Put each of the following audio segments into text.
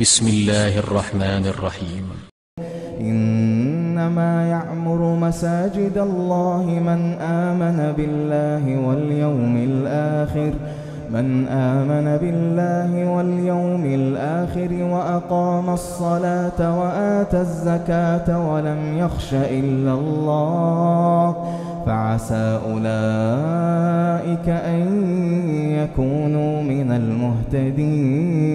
بسم الله الرحمن الرحيم. إنما يعمر مساجد الله من آمن بالله واليوم الآخر من آمن بالله واليوم الآخر وأقام الصلاة وآتى الزكاة ولم يخش إلا الله فعسى أولئك أن يكونوا من المهتدين.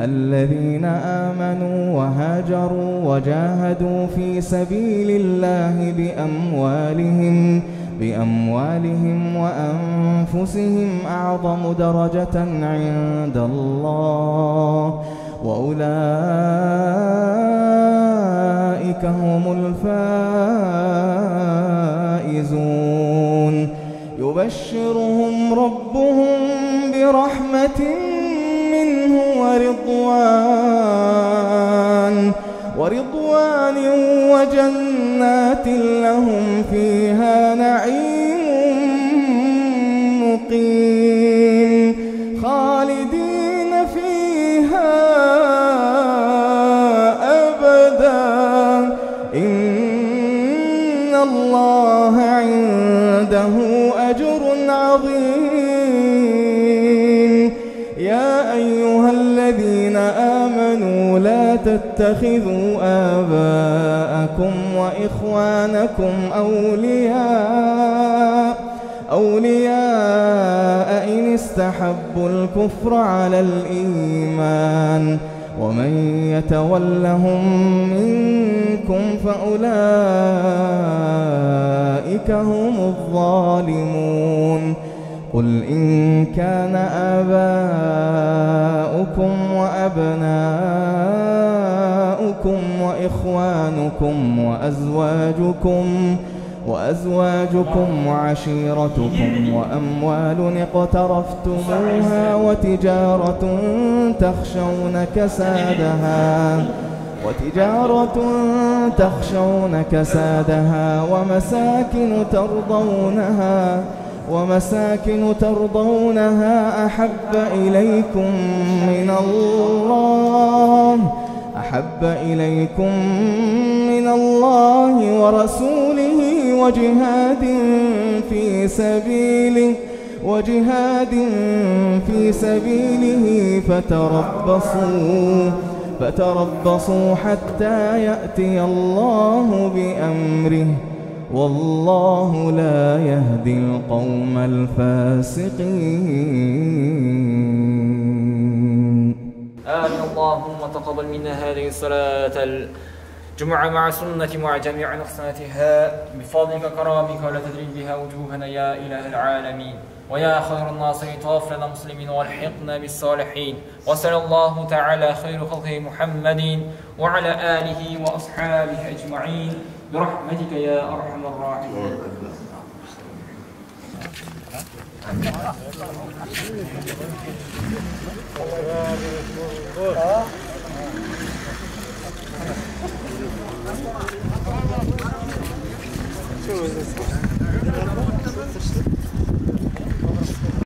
الذين آمنوا وهاجروا وجاهدوا في سبيل الله بأموالهم بأموالهم وأنفسهم أعظم درجة عند الله. وأولئك هم الفائزون. يبشرهم ربهم برحمة ورضوان ورضوان وجنات لهم فيها نعيم مقيم. خالدين فيها أبدا. إن الله عنده أجر عظيم. تتخذوا آباءكم وإخوانكم أولياء أولياء إن استحبوا الكفر على الإيمان. ومن يتولهم منكم فأولئك هم الظالمون. قل إن كان آباؤكم وأبناؤكم وإخوانكم وأزواجكم وأزواجكم وعشيرتكم وأموال اقترفتموها وتجارة تخشون كسادها وتجارة تخشون كسادها ومساكن ترضونها ومساكن ترضونها أحب إليكم من الله أحب إليكم من الله ورسوله وجهاد في سبيله وجهاد في سبيله فتربصوا فتربصوا حتى يأتي الله بأمره. والله لا يهدي القوم الفاسقين. آمين اللهم تقبل منا هذه الصلاة. الجمعة مع سنة مع جميع نقصاناتها. بفضلك كرامك ولا تدري بها وجوهنا يا إله العالمين. ويا خير الناصرين توفى لنا مسلمين والحقنا بالصالحين. وصلى الله تعالى خير خلقه محمد وعلى آله وأصحابه أجمعين. برحمتك يا أرحم الراحمين. 저